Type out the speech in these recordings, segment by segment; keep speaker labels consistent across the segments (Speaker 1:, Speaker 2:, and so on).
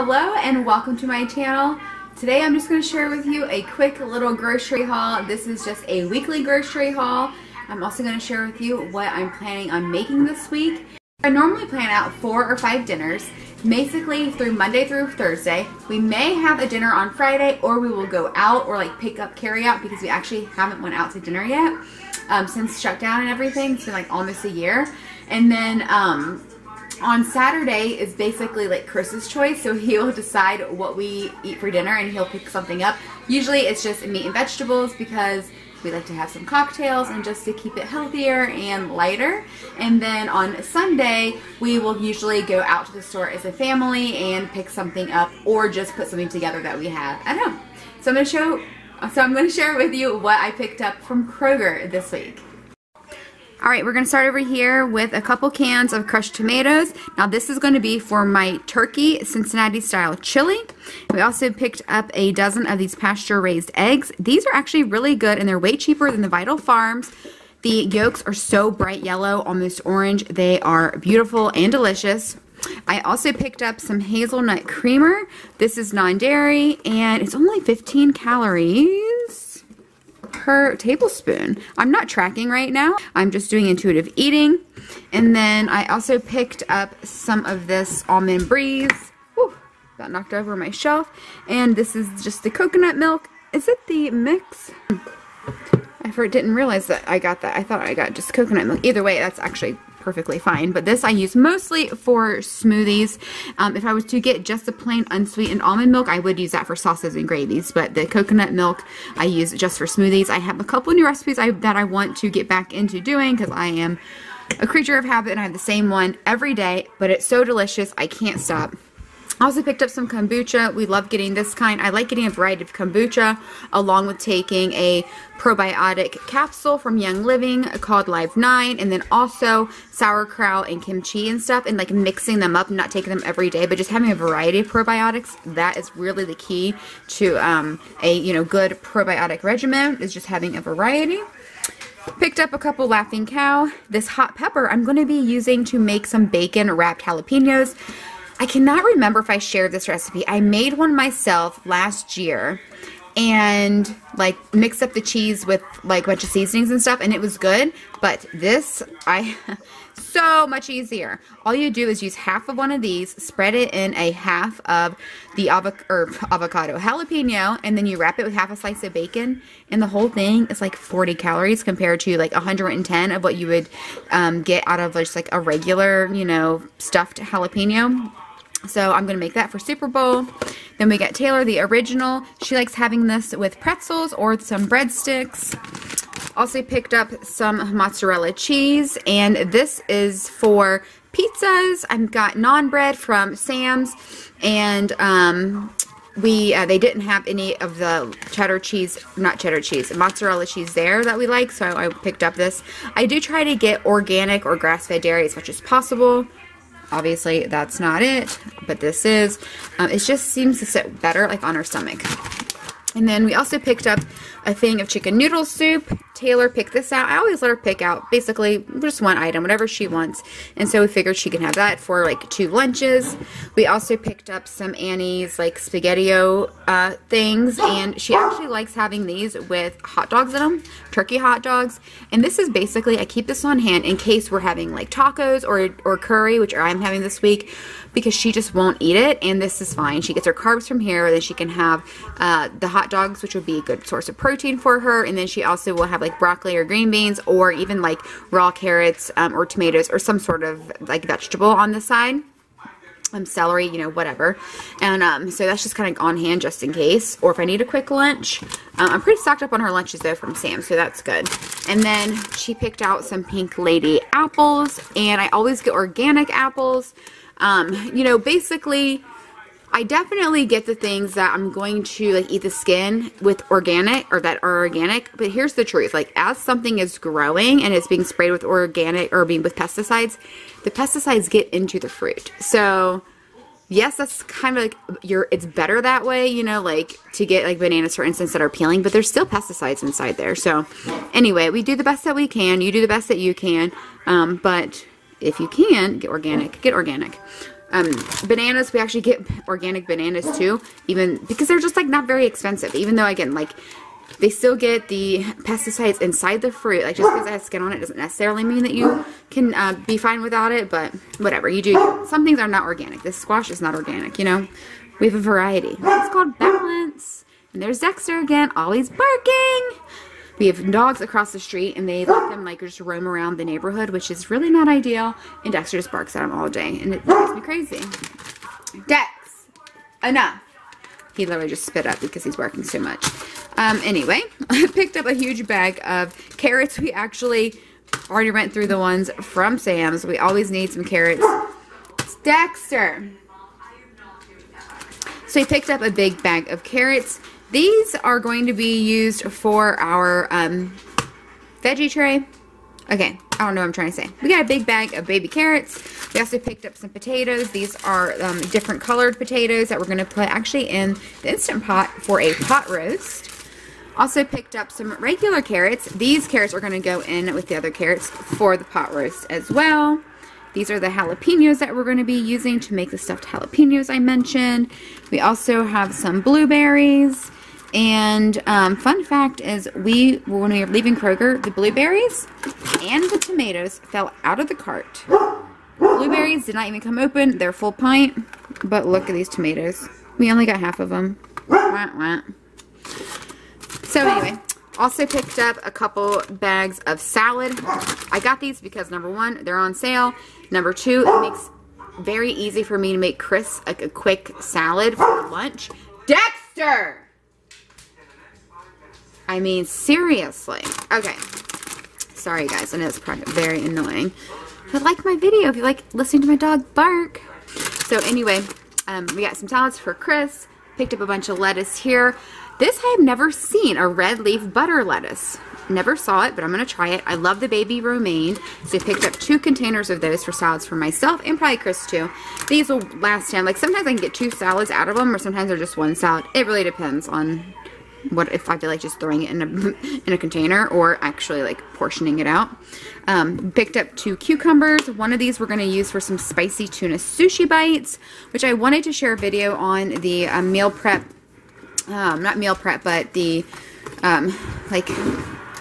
Speaker 1: Hello and welcome to my channel. Today I'm just going to share with you a quick little grocery haul. This is just a weekly grocery haul. I'm also going to share with you what I'm planning on making this week. I normally plan out four or five dinners, basically through Monday through Thursday. We may have a dinner on Friday or we will go out or like pick up carry out because we actually haven't went out to dinner yet um, since shutdown and everything. It's been like almost a year. And then um, on Saturday is basically like Chris's choice, so he'll decide what we eat for dinner and he'll pick something up. Usually it's just meat and vegetables because we like to have some cocktails and just to keep it healthier and lighter. And then on Sunday, we will usually go out to the store as a family and pick something up or just put something together that we have at home. So I'm going to show so I'm going to share with you what I picked up from Kroger this week. Alright, we're going to start over here with a couple cans of crushed tomatoes. Now this is going to be for my turkey Cincinnati style chili. We also picked up a dozen of these pasture raised eggs. These are actually really good and they're way cheaper than the Vital Farms. The yolks are so bright yellow, almost orange. They are beautiful and delicious. I also picked up some hazelnut creamer. This is non-dairy and it's only 15 calories per tablespoon. I'm not tracking right now. I'm just doing intuitive eating. And then I also picked up some of this almond breeze. Whew, got knocked over my shelf. And this is just the coconut milk. Is it the mix? I didn't realize that I got that. I thought I got just coconut milk. Either way, that's actually perfectly fine. But this I use mostly for smoothies. Um, if I was to get just the plain unsweetened almond milk, I would use that for sauces and gravies. But the coconut milk I use just for smoothies. I have a couple new recipes I, that I want to get back into doing because I am a creature of habit and I have the same one every day. But it's so delicious, I can't stop. Also picked up some kombucha. We love getting this kind. I like getting a variety of kombucha along with taking a probiotic capsule from Young Living called Life 9 and then also sauerkraut and kimchi and stuff and like mixing them up, not taking them every day, but just having a variety of probiotics. That is really the key to um, a, you know, good probiotic regimen is just having a variety. Picked up a couple Laughing Cow. This hot pepper I'm going to be using to make some bacon wrapped jalapenos. I cannot remember if I shared this recipe. I made one myself last year and like mixed up the cheese with like a bunch of seasonings and stuff and it was good. But this I so much easier. All you do is use half of one of these spread it in a half of the avoc or avocado jalapeno and then you wrap it with half a slice of bacon and the whole thing is like 40 calories compared to like 110 of what you would um, get out of just like a regular you know stuffed jalapeno so I'm going to make that for Super Bowl. Then we got Taylor, the original. She likes having this with pretzels or some breadsticks. Also picked up some mozzarella cheese. And this is for pizzas. I've got naan bread from Sam's. And um, we uh, they didn't have any of the cheddar cheese, not cheddar cheese, mozzarella cheese there that we like. So I picked up this. I do try to get organic or grass-fed dairy as much as possible. Obviously, that's not it, but this is. Um, it just seems to sit better like on our stomach. And then we also picked up a thing of chicken noodle soup. Taylor picked this out. I always let her pick out basically just one item, whatever she wants. And so we figured she can have that for like two lunches. We also picked up some Annie's like SpaghettiO uh, things. And she actually likes having these with hot dogs in them, turkey hot dogs. And this is basically, I keep this on hand in case we're having like tacos or, or curry, which I'm having this week because she just won't eat it and this is fine. She gets her carbs from here then she can have uh, the hot dogs which would be a good source of protein for her and then she also will have like broccoli or green beans or even like raw carrots um, or tomatoes or some sort of like vegetable on the side um, celery, you know, whatever. And um, so that's just kind of on hand just in case. Or if I need a quick lunch. Um, I'm pretty stocked up on her lunches though from Sam, so that's good. And then she picked out some Pink Lady apples. And I always get organic apples. Um, you know, basically, I definitely get the things that I'm going to like eat the skin with organic or that are organic. But here's the truth: like as something is growing and it's being sprayed with organic or being with pesticides, the pesticides get into the fruit. So yes, that's kind of like you're. It's better that way, you know, like to get like bananas for instance that are peeling, but there's still pesticides inside there. So anyway, we do the best that we can. You do the best that you can. Um, but if you can, get organic, get organic. Um, bananas, we actually get organic bananas too, even because they're just like not very expensive. Even though again, like they still get the pesticides inside the fruit. Like just because it has skin on it doesn't necessarily mean that you can uh, be fine without it. But whatever you do, some things are not organic. This squash is not organic. You know, we have a variety. It's called balance. And there's Dexter again, always barking. We have dogs across the street and they let them like just roam around the neighborhood, which is really not ideal. And Dexter just barks at them all day and it drives me crazy. Dex, enough. He literally just spit up because he's barking so much. Um, anyway, I picked up a huge bag of carrots. We actually already went through the ones from Sam's. We always need some carrots. It's Dexter. So I picked up a big bag of carrots. These are going to be used for our um, veggie tray. Okay, I don't know what I'm trying to say. We got a big bag of baby carrots. We also picked up some potatoes. These are um, different colored potatoes that we're going to put actually in the Instant Pot for a pot roast. Also picked up some regular carrots. These carrots are going to go in with the other carrots for the pot roast as well. These are the jalapenos that we're going to be using to make the stuffed jalapenos I mentioned. We also have some blueberries. And um, fun fact is, we when we were leaving Kroger, the blueberries and the tomatoes fell out of the cart. Blueberries did not even come open; they're full pint. But look at these tomatoes. We only got half of them. Wah, wah. So anyway, also picked up a couple bags of salad. I got these because number one, they're on sale. Number two, it makes very easy for me to make Chris like a quick salad for lunch. Dexter! I mean, seriously. Okay. Sorry, guys. I know it's probably very annoying. But like my video if you like listening to my dog bark. So anyway, um, we got some salads for Chris. Picked up a bunch of lettuce here. This I have never seen, a red leaf butter lettuce. Never saw it, but I'm going to try it. I love the baby romaine, so I picked up two containers of those for salads for myself and probably Chris too. These will last him. Like sometimes I can get two salads out of them, or sometimes they're just one salad. It really depends on what if I feel like just throwing it in a in a container or actually like portioning it out. Um, picked up two cucumbers. One of these we're going to use for some spicy tuna sushi bites, which I wanted to share a video on the uh, meal prep, um, not meal prep, but the um, like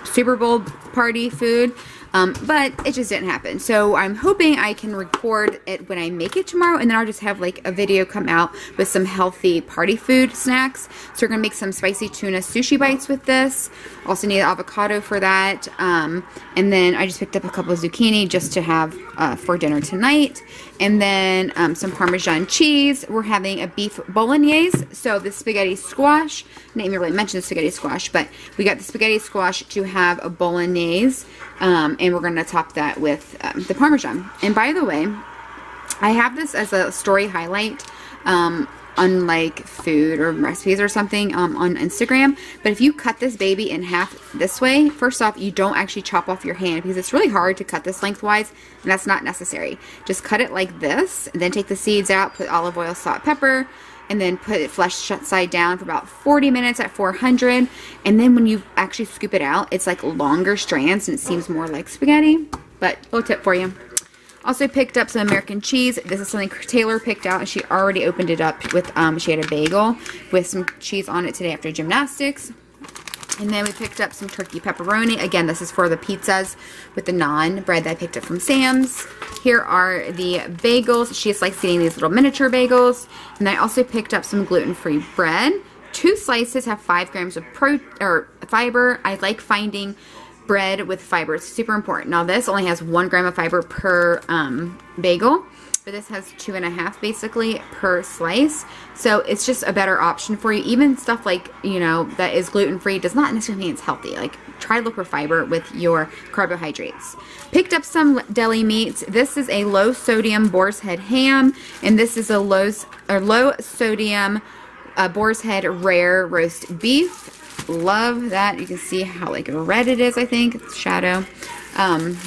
Speaker 1: Super Bowl party food. Um, but it just didn't happen. So I'm hoping I can record it when I make it tomorrow and then I'll just have like a video come out with some healthy party food snacks. So we're going to make some spicy tuna sushi bites with this. Also need avocado for that. Um, and then I just picked up a couple of zucchini just to have uh, for dinner tonight. And then um, some Parmesan cheese. We're having a beef bolognese. So the spaghetti squash. I didn't even really mention the spaghetti squash, but we got the spaghetti squash to have a bolognese. Um, and we're going to top that with um, the Parmesan. And by the way, I have this as a story highlight um, on like food or recipes or something um, on Instagram. But if you cut this baby in half this way, first off, you don't actually chop off your hand because it's really hard to cut this lengthwise and that's not necessary. Just cut it like this, and then take the seeds out, put olive oil, salt, pepper, and then put it flesh side down for about 40 minutes at 400 and then when you actually scoop it out it's like longer strands and it seems more like spaghetti but little tip for you also picked up some American cheese. This is something Taylor picked out and she already opened it up with, um, she had a bagel with some cheese on it today after gymnastics. And then we picked up some turkey pepperoni. Again, this is for the pizzas with the naan bread that I picked up from Sam's. Here are the bagels. She just likes eating these little miniature bagels. And I also picked up some gluten-free bread. Two slices have five grams of pro or fiber. I like finding bread with fiber. It's super important. Now this only has one gram of fiber per um, bagel but this has two and a half basically per slice. So it's just a better option for you. Even stuff like, you know, that is gluten-free does not necessarily mean it's healthy. Like try for fiber with your carbohydrates. Picked up some deli meats. This is a low sodium boar's head ham and this is a low, or low sodium uh, boar's head rare roast beef. Love that. You can see how like red it is, I think. It's shadow. Um,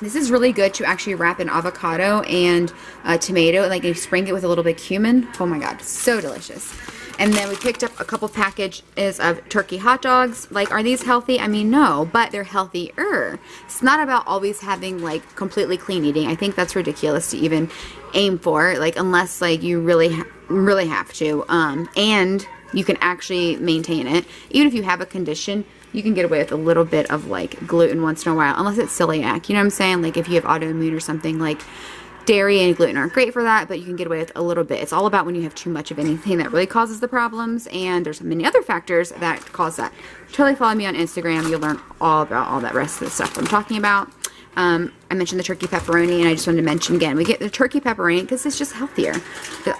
Speaker 1: this is really good to actually wrap in avocado and tomato, like you sprinkle it with a little bit cumin. Oh my god, so delicious. And then we picked up a couple packages of turkey hot dogs. Like, are these healthy? I mean, no, but they're healthier. It's not about always having like completely clean eating. I think that's ridiculous to even aim for, like, unless like you really, really have to. Um, and you can actually maintain it. Even if you have a condition, you can get away with a little bit of like gluten once in a while, unless it's celiac. You know what I'm saying? Like if you have autoimmune or something, like dairy and gluten aren't great for that, but you can get away with a little bit. It's all about when you have too much of anything that really causes the problems, and there's many other factors that cause that. Totally follow me on Instagram. You'll learn all about all that rest of the stuff I'm talking about. Um, I mentioned the turkey pepperoni, and I just wanted to mention again, we get the turkey pepperoni because it's just healthier.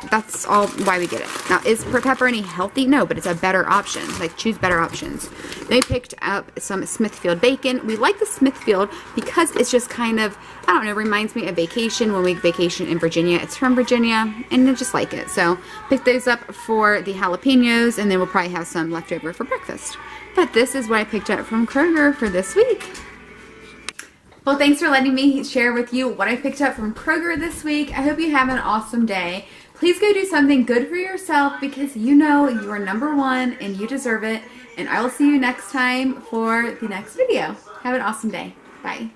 Speaker 1: That's all why we get it. Now, is pepperoni healthy? No, but it's a better option. Like, choose better options. They picked up some Smithfield bacon. We like the Smithfield because it's just kind of, I don't know, reminds me of vacation when we vacation in Virginia. It's from Virginia, and I just like it. So, pick those up for the jalapenos, and then we'll probably have some left over for breakfast. But this is what I picked up from Kroger for this week. Well, thanks for letting me share with you what I picked up from Kroger this week. I hope you have an awesome day. Please go do something good for yourself because you know you are number one and you deserve it. And I will see you next time for the next video. Have an awesome day. Bye.